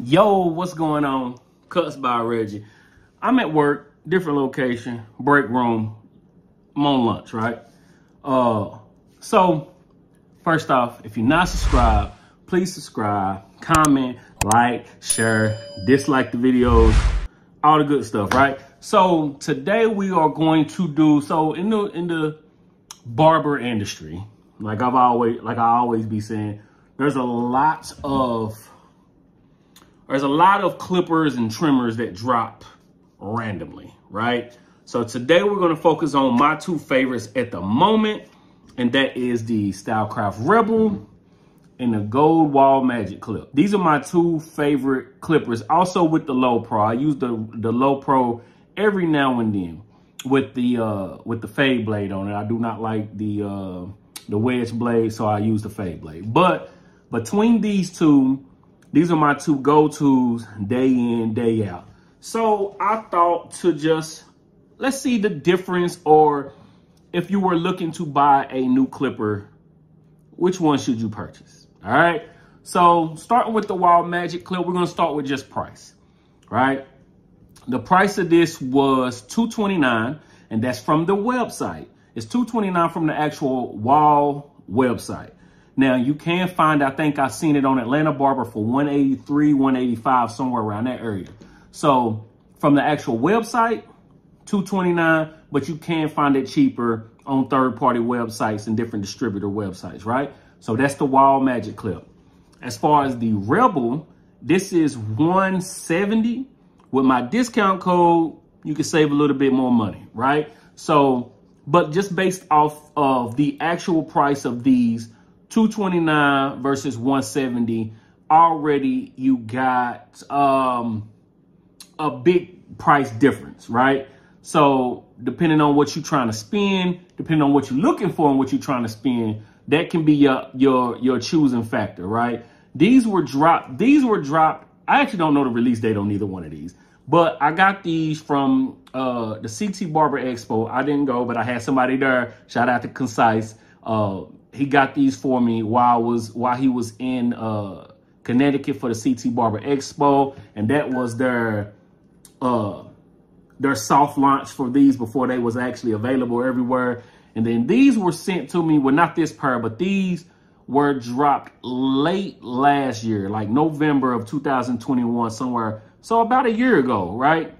Yo, what's going on? Cuts by Reggie. I'm at work, different location, break room. I'm on lunch, right? Uh, so first off, if you're not subscribed, please subscribe, comment, like, share, dislike the videos, all the good stuff, right? So today we are going to do so in the in the barber industry, like I've always like I always be saying, there's a lot of there's a lot of clippers and trimmers that drop randomly, right? So today we're going to focus on my two favorites at the moment, and that is the Stylecraft Rebel and the Gold Wahl Magic Clip. These are my two favorite clippers. Also with the Low Pro, I use the the Low Pro every now and then with the uh, with the fade blade on it. I do not like the uh, the wedge blade, so I use the fade blade. But between these two, these are my two go-tos day in, day out. So I thought to just, let's see the difference or if you were looking to buy a new clipper, which one should you purchase? All right. So starting with the Wahl Magic clip, we're going to start with just price, right? The price of this was 229 and that's from the website. It's 229 from the actual Wahl website. Now you can find, I think I've seen it on Atlanta Barber for 183, 185, somewhere around that area. So from the actual website, 229, but you can find it cheaper on third-party websites and different distributor websites, right? So that's the Wahl Magic Clip. As far as the Rebel, this is 170. With my discount code, you can save a little bit more money, right? So, but just based off of the actual price of these, 229 versus 170 already you got um a big price difference right? So depending on what you're trying to spend depending on what you're looking for and what you're trying to spend that can be your your your choosing factor right? These were dropped these were dropped. I actually don't know the release date on either one of these but i got these from uh the ct barber expo. I didn't go but i had somebody there. Shout out to concise. Uh he got these for me while I was while he was in uh, Connecticut for the CT Barber Expo, and that was their uh, their soft launch for these before they was actually available everywhere. And then these were sent to me, well, not this pair, but these were dropped late last year, like November of 2021, somewhere. So about a year ago, right?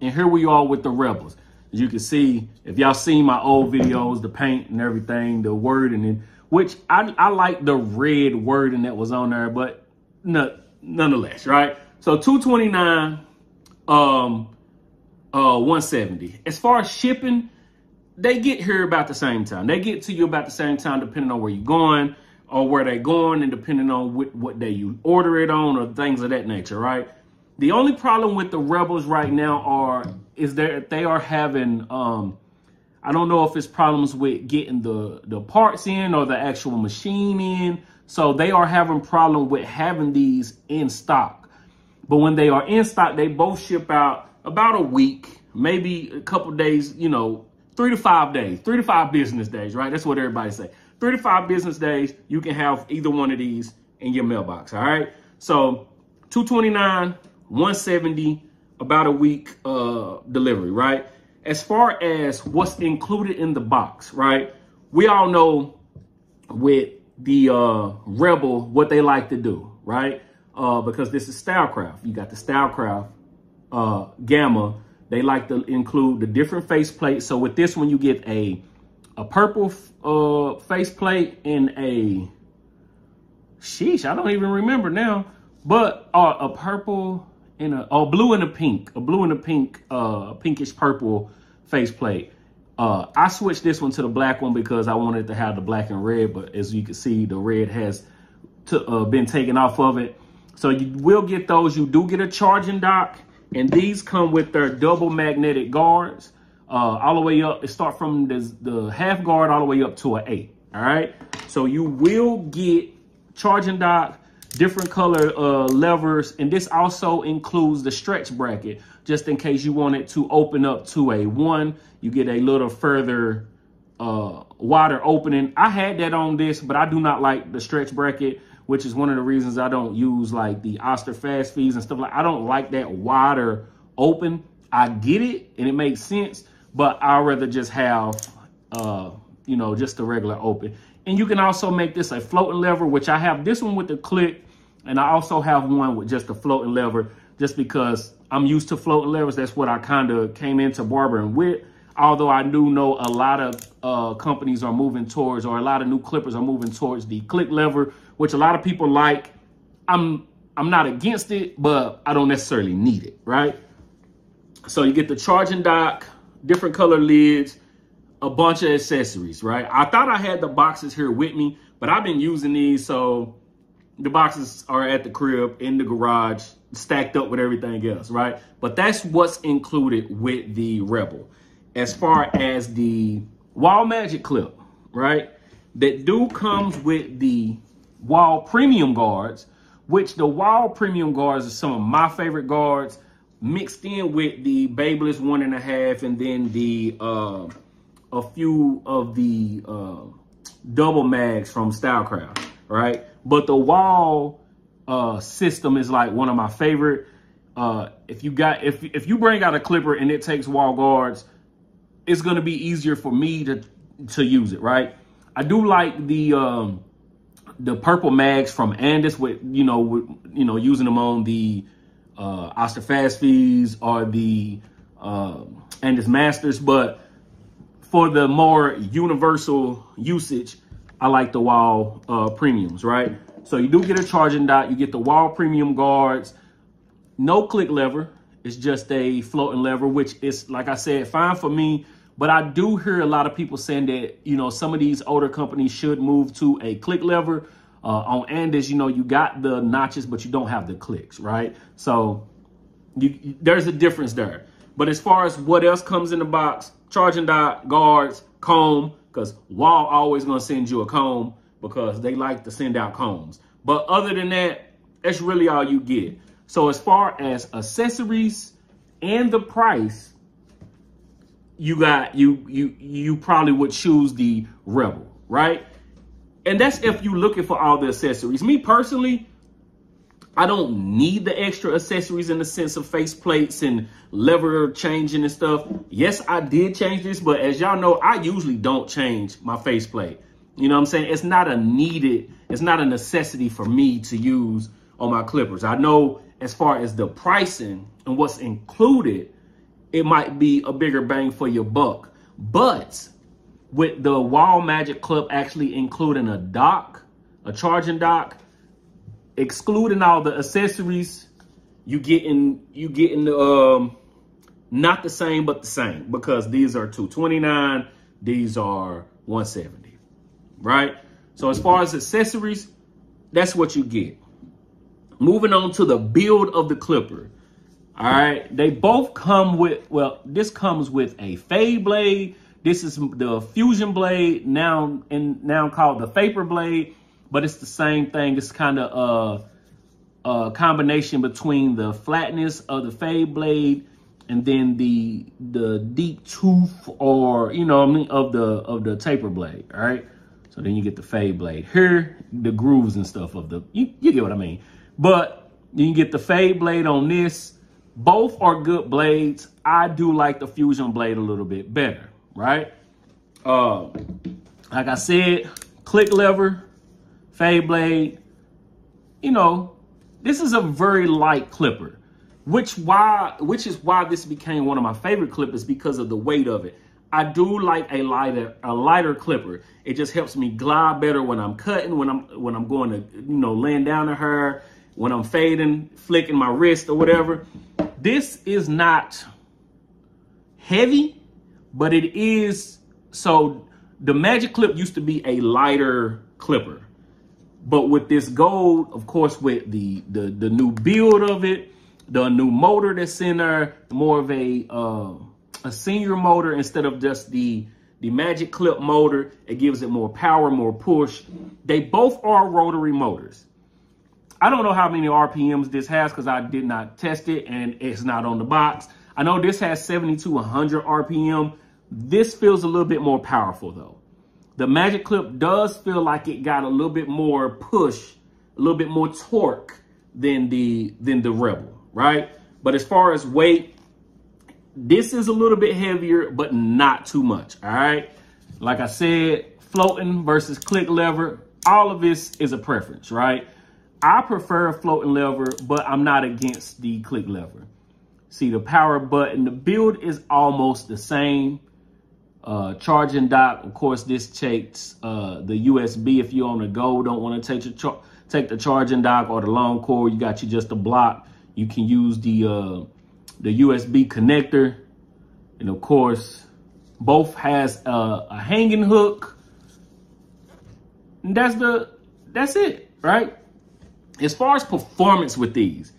And here we are with the Rebels. As you can see, if y'all seen my old videos, the paint and everything, the wording, and which I, I like the red wording that was on there, but no, nonetheless, right? So 229, um, uh, 170. As far as shipping, they get here about the same time. They get to you about the same time, depending on where you're going or where they're going, and depending on what, what day you order it on or things of that nature, right? The only problem with the Rebels right now are is that they are having um I don't know if it's problems with getting the the parts in or the actual machine in. So they are having problem with having these in stock. But when they are in stock, they both ship out about a week, maybe a couple days, you know, three to five days, three to five business days, right? That's what everybody say. Three to five business days, you can have either one of these in your mailbox, all right? So 229 170 about a week uh, delivery, right? As far as what's included in the box, right? We all know with the uh, Rebel what they like to do, right? Uh, because this is Stylecraft. You got the Stylecraft uh, Gamma. They like to include the different face plates. So with this one, you get a a purple uh, face plate and a sheesh. I don't even remember now, but uh, a purple in a oh blue and a pink, a blue and a pink, uh, pinkish purple faceplate. Uh, I switched this one to the black one because I wanted to have the black and red, but as you can see, the red has to, uh, been taken off of it. So you will get those. You do get a charging dock, and these come with their double magnetic guards. Uh, all the way up, it start from the, the half guard all the way up to an eight. All right. So you will get charging dock, different color uh, levers. And this also includes the stretch bracket, just in case you want it to open up to a one, you get a little further uh, wider opening. I had that on this, but I do not like the stretch bracket which is one of the reasons I don't use like the Oster fast feeds and stuff like I don't like that wider open. I get it and it makes sense, but I'd rather just have, uh, you know, just the regular open. And you can also make this a floating lever, which I have this one with the click, and I also have one with just a floating lever, just because I'm used to floating levers. That's what I kind of came into barbering with. Although I do know a lot of uh, companies are moving towards, or a lot of new clippers are moving towards the click lever, which a lot of people like. I'm I'm not against it, but I don't necessarily need it, right? So you get the charging dock, different color lids, a bunch of accessories, right? I thought I had the boxes here with me, but I've been using these, so the boxes are at the crib, in the garage, stacked up with everything else, right? But that's what's included with the Rebel. As far as the Wahl Magic clip, right? That do comes with the Wahl Premium guards, which the Wahl Premium guards are some of my favorite guards, mixed in with the Babyliss one and a half, and then the uh, a few of the uh, double mags from Stylecraft, right? But the Wahl uh, system is like one of my favorite. Uh, if you got if if you bring out a clipper and it takes Wahl guards, it's gonna be easier for me to to use it, right? I do like the um, the purple mags from Andis with you know with, you know using them on the uh, Oster Fast Feeds or the uh, Andis Masters, but for the more universal usage, I like the Wahl uh, premiums, right? So you do get a charging dot. You get the Wahl premium guards. No click lever. It's just a floating lever, which is, like I said, fine for me. But I do hear a lot of people saying that, you know, some of these older companies should move to a click lever. Uh, on Andis, you know, you got the notches, but you don't have the clicks, right? So you, there's a difference there. But as far as what else comes in the box, charging dot, guards, comb, because Wahl always going to send you a comb because they like to send out combs. But other than that, that's really all you get. So as far as accessories and the price, you got you you you probably would choose the Rebel, right? And that's if you're looking for all the accessories. Me personally, I don't need the extra accessories in the sense of face plates and lever changing and stuff. Yes, I did change this, but as y'all know, I usually don't change my face plate. You know what I'm saying? It's not a needed, it's not a necessity for me to use on my clippers. I know as far as the pricing and what's included, it might be a bigger bang for your buck. But with the Wahl Magic Clip actually including a dock, a charging dock, excluding all the accessories, you getting you getting um not the same but the same because these are 229, these are 170. Right? So as far as accessories, that's what you get. Moving on to the build of the clipper. All right, they both come with well, this comes with a fade blade. This is the fusion blade, now and now called the vapor blade but it's the same thing. It's kind of a, a, combination between the flatness of the fade blade and then the the deep tooth or you know I mean of the of the taper blade. All right. So then you get the fade blade here, the grooves and stuff of the you, you get what I mean. But you can get the fade blade on this. Both are good blades. I do like the fusion blade a little bit better, right? Uh, like I said, click lever, fade blade. You know, this is a very light clipper, which why which is why this became one of my favorite clippers because of the weight of it. I do like a lighter a lighter clipper. It just helps me glide better when I'm cutting, when I'm when I'm going to you know laying down to her, when I'm fading, flicking my wrist or whatever. This is not heavy, but it is so the Magic Clip used to be a lighter clipper. But with this gold, of course, with the the the new build of it, the new motor that's in there, more of a uh, a senior motor instead of just the the Magic Clip motor. It gives it more power, more push. They both are rotary motors. I don't know how many RPMs this has because I did not test it and it's not on the box. I know this has 70 to 100 RPM. This feels a little bit more powerful though. The Magic Clip does feel like it got a little bit more push a little bit more torque than the than the Rebel, right? But as far as weight, this is a little bit heavier, but not too much, all right? Like I said, floating versus click lever, all of this is a preference, right? I prefer a floating lever, but I'm not against the click lever. See the power button, the build is almost the same. Uh, charging dock, of course, this takes uh, the USB if you're on the go, don't want to take, the take the charging dock or the long cord, you got you just a block. You can use the, uh, the USB connector. And of course, both has a, a hanging hook. And that's the, that's it, right? As far as performance with these,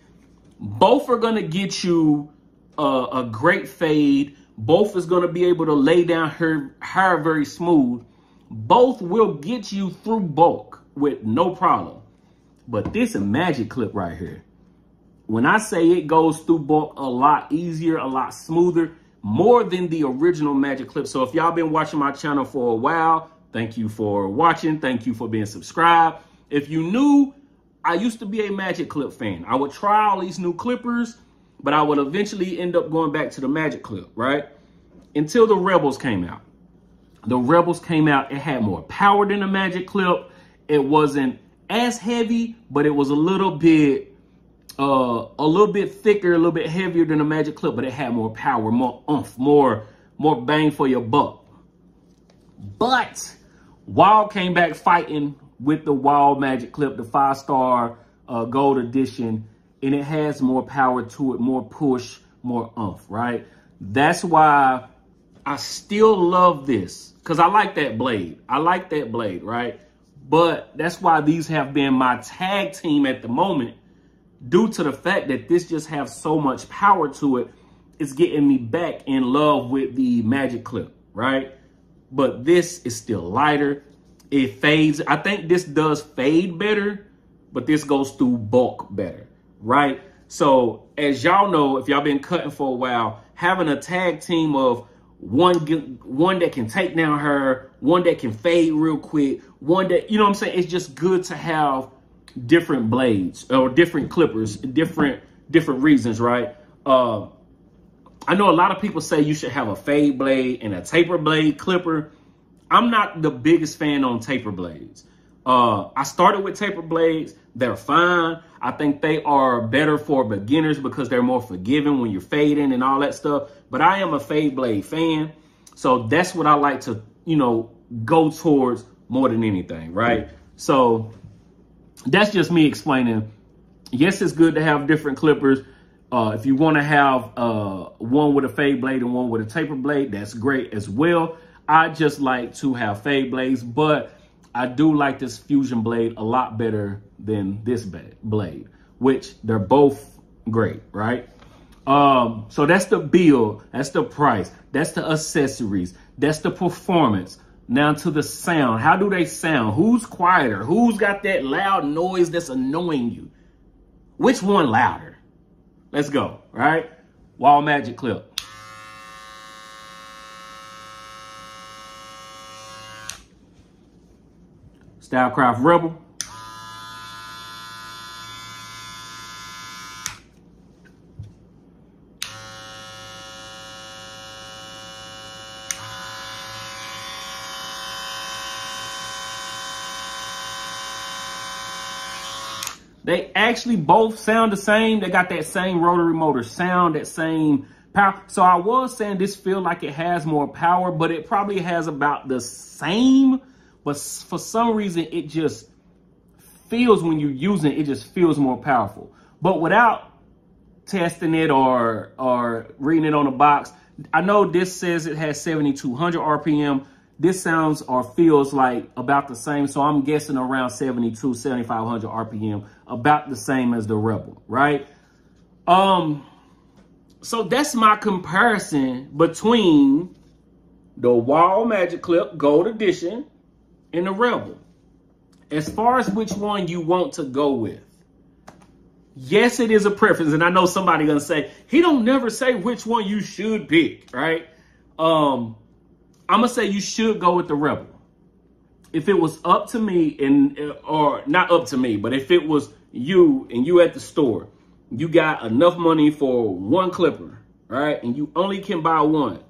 both are to get you a, a, great fade. Both is going to be able to lay down her hair very smooth. Both will get you through bulk with no problem. But this a magic clip right here. When I say it goes through bulk a lot easier, a lot smoother, more than the original magic clip. So if y'all been watching my channel for a while, thank you for watching. Thank you for being subscribed. If you new, I used to be a Magic Clip fan. I would try all these new clippers, but I would eventually end up going back to the Magic Clip, right? Until the Rebels came out. The Rebels came out, it had more power than the Magic Clip. It wasn't as heavy, but it was a little bit uh a little bit thicker, a little bit heavier than the Magic Clip, but it had more power, more oomph, more more bang for your buck. But Wahl came back fighting with the Wahl Magic Clip, the five star uh, gold edition, and it has more power to it, more push, more umph, right? That's why I still love this because I like that blade. I like that blade, right? But that's why these have been my tag team at the moment due to the fact that this just has so much power to it. It's getting me back in love with the Magic Clip, right? But this is still lighter it fades. I think this does fade better, but this goes through bulk better, right? So as y'all know, if y'all been cutting for a while, having a tag team of one one that can take down her, one that can fade real quick, one that, you know what I'm saying? It's just good to have different blades or different clippers, different different reasons, right? Uh, I know a lot of people say you should have a fade blade and a taper blade clipper. I'm not the biggest fan on taper blades. Uh, I started with taper blades. They're fine. I think they are better for beginners because they're more forgiving when you're fading and all that stuff. But I am a fade blade fan. So that's what I like to, you know, go towards more than anything, right? So that's just me explaining. Yes, it's good to have different clippers. Uh, if you want to have uh, one with a fade blade and one with a taper blade, that's great as well. I just like to have fade blades, but I do like this fusion blade a lot better than this blade, which they're both great, right? Um, so that's the build, that's the price, that's the accessories, that's the performance. Now to the sound. How do they sound? Who's quieter? Who's got that loud noise that's annoying you? Which one louder? Let's go, right? Wahl Magic Clip. Stylecraft Rebel. They actually both sound the same. They got that same rotary motor sound, that same power. So I was saying this feel like it has more power, but it probably has about the same but for some reason, it just feels when you're using it, it just feels more powerful. But without testing it or or reading it on the box, I know this says it has 7,200 RPM. This sounds or feels like about the same. So I'm guessing around 72, 7,500 RPM, about the same as the Rebel, right? Um, so that's my comparison between the Wahl Magic Clip Gold Edition and the Rebel. As far as which one you want to go with, yes, it is a preference. And I know somebody gonna say, he don't never say which one you should pick, right? Um, I'm gonna say you should go with the Rebel. if it was up to me and or not up to me, but if it was you and you at the store, you got enough money for one clipper, right? And you only can buy one.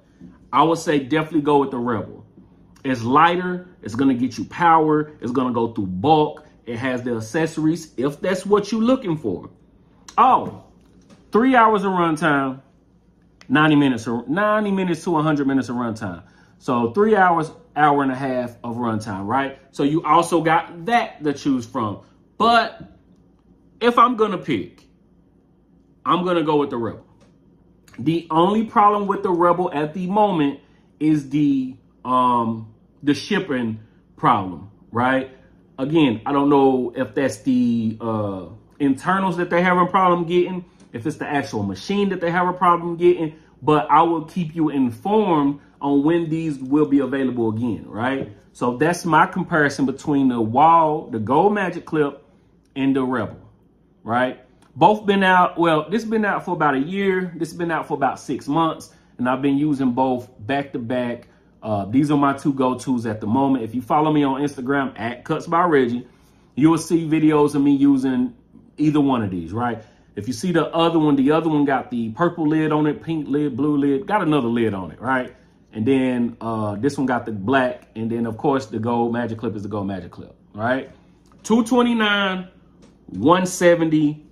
I would say definitely go with the Rebel. It's lighter. It's going to get you power. It's going to go through bulk. It has the accessories if that's what you're looking for. Oh, three hours of runtime, 90 minutes, or 90 minutes to 100 minutes of runtime. So three hours, hour and a half of runtime, right? So you also got that to choose from. But if I'm going to pick, I'm going to go with the Rebel. The only problem with the Rebel at the moment is the um the shipping problem, right? Again, I don't know if that's the uh internals that they have a problem getting, if it's the actual machine that they have a problem getting, but I will keep you informed on when these will be available again, right? So that's my comparison between the Wahl, the Gold Magic Clip, and the Rebel, right? Both been out, well, this been out for about a year. This been out for about six months. And I've been using both back to back. Uh, these are my two go-tos at the moment. If you follow me on Instagram at Cuts by Reggie, you will see videos of me using either one of these, right? If you see the other one, the other one got the purple lid on it, pink lid, blue lid, got another lid on it, right? And then uh, this one got the black. And then, of course, the gold magic clip is the gold magic clip, right? 229 170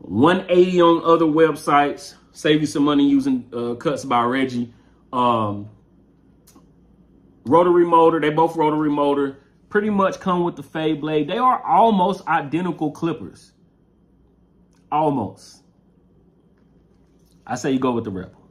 180 on other websites. Save you some money using uh, Cuts by Reggie. Um, rotary motor, they both rotary motor. Pretty much come with the fade blade. They are almost identical clippers. Almost. I say you go with the Rebel.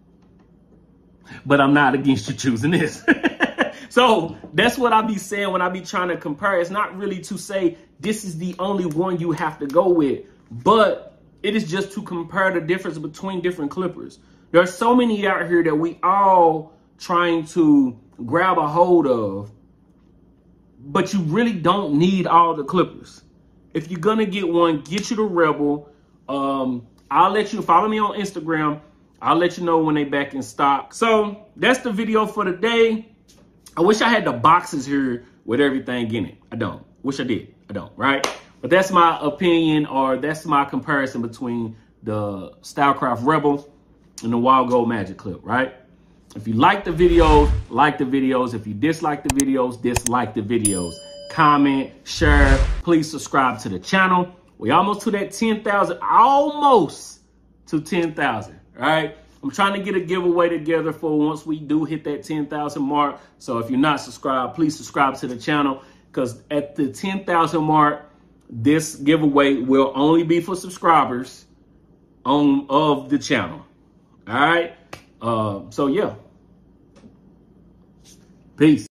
But I'm not against you choosing this. so that's what I be saying when I be trying to compare. It's not really to say this is the only one you have to go with, but it is just to compare the difference between different clippers. There are so many out here that we all trying to grab a hold of, but you really don't need all the clippers. If you're gonna get one, get you the Rebel. Um, I'll let you follow me on Instagram. I'll let you know when they back in stock. So that's the video for today. I wish I had the boxes here with everything in it. I don't. Wish I did. I don't, right? But that's my opinion or that's my comparison between the Stylecraft Rebel and the Wahl Gold Magic Clip, right? If you like the videos, like the videos. If you dislike the videos, dislike the videos. Comment, share, please subscribe to the channel. We almost to that 10,000, almost to 10,000, right? I'm trying to get a giveaway together for once we do hit that 10,000 mark. So if you're not subscribed, please subscribe to the channel because at the 10,000 mark, this giveaway will only be for subscribers on of the channel. All right. Uh, so yeah. Peace.